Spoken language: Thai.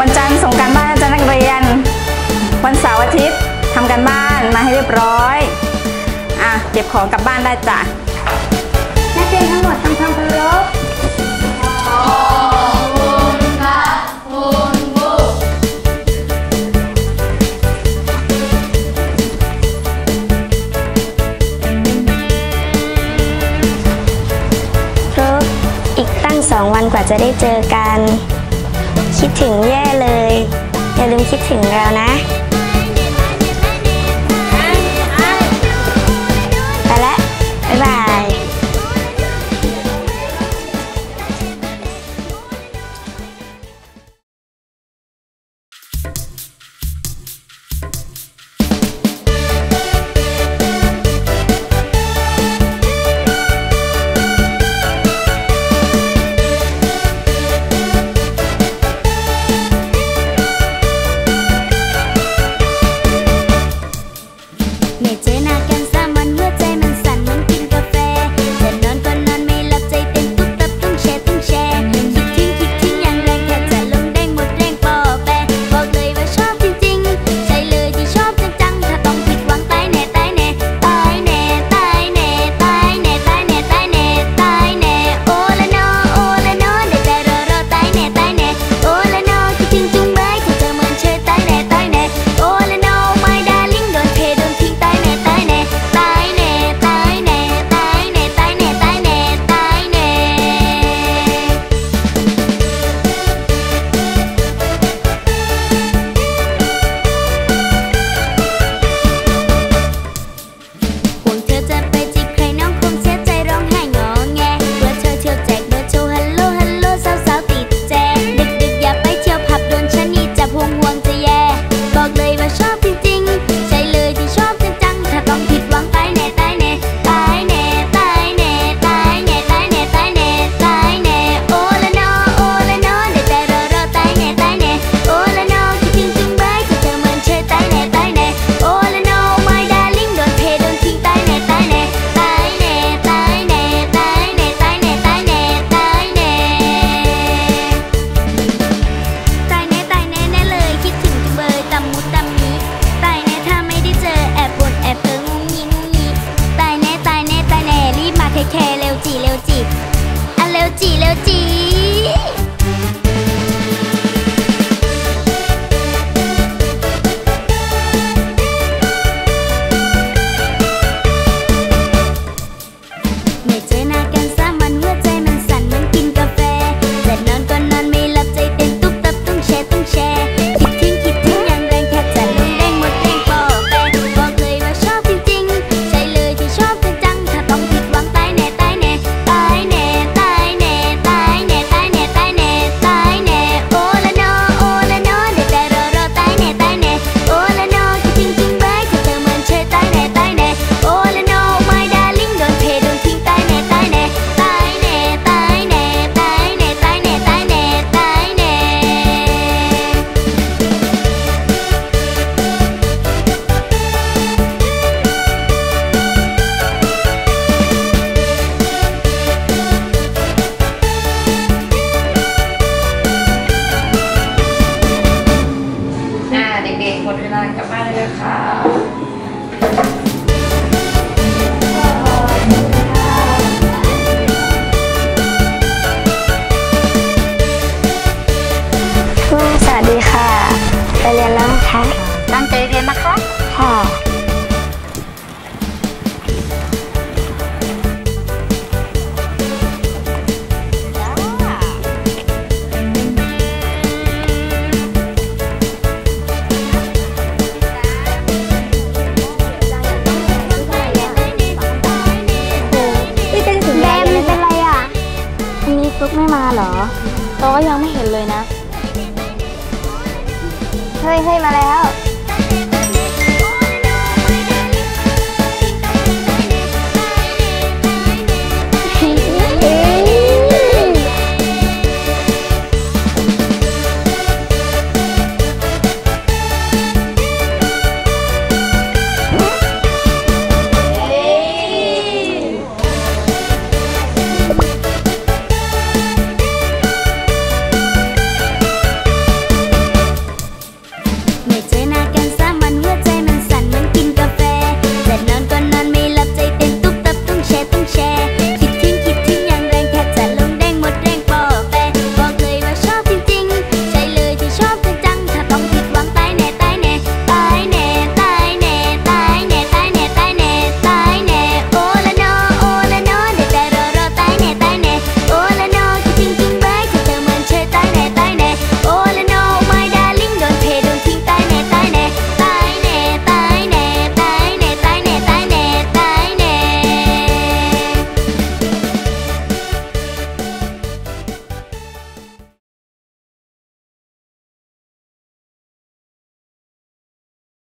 วันจันทร์ส่งการบ้านอาจารย์นักเรียน วันเสาร์อาทิตย์ทำการบ้านมาให้เรียบร้อยอะเก็บของกลับบ้านได้จ้ะนักเรียนทั้งหมดทำความเคารพอีกตั้งสองวันกว่าจะได้เจอกัน คิดถึงแย่เลย อย่าลืมคิดถึงเรานะ 溜鸡溜鸡 หมดเวลากลับบ้านเลยนะคะสวัสดีค่ะ ไปเรียนแล้วนะะตั้งใจเรียนนะคะ ไม่มาเหรอเราก็ยังไม่เห็นเลยนะ เฮ้ยเฮ้ยมาแล้ว